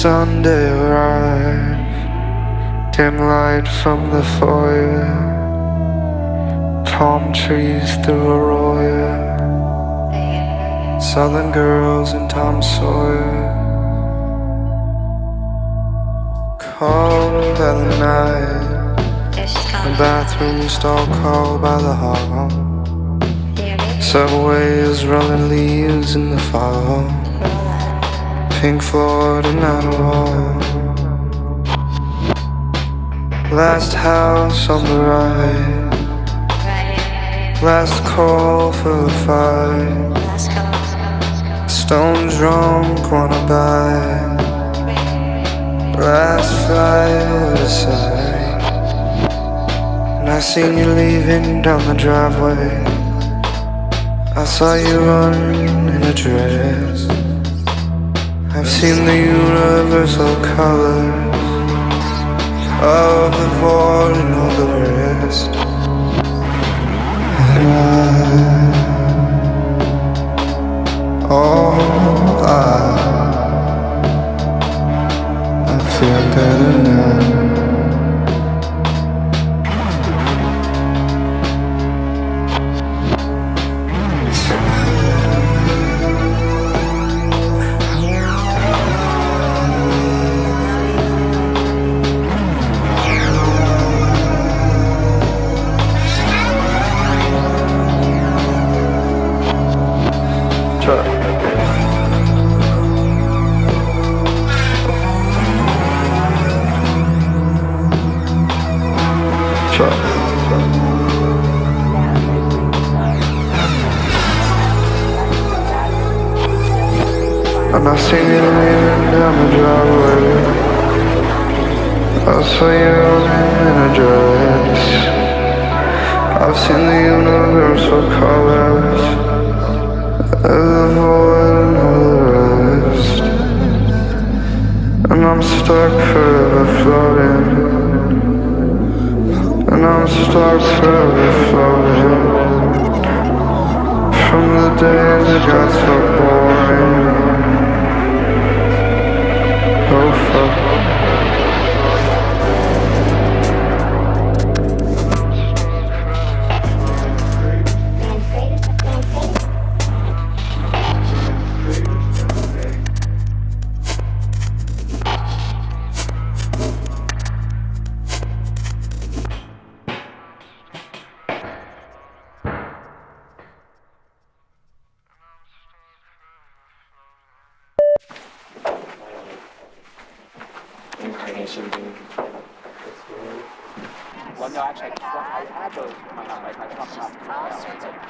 Sunday arrive, dim light from the foyer, palm trees through a Royer, Southern girls and Tom Sawyer. Cold by the night, the bathroom stall called by the hall. Subway is rolling leaves in the fall. Pink Floyd and Adderall. Last house on the right. Last call for the fight. Stone drunk, wanna buy. Last flight aside. And I seen you leaving down the driveway. I saw you running in a dress. I've seen the universal colors of the void and all the And I seen you leaving down the driveway. I saw you in a dress. I've seen the universal colors of the void and all the rest. And I'm stuck forever floating. And I'm stuck forever floating. From the days that got so boring. Well, no, actually, I, I had those. I, I, I, I, I think I had them.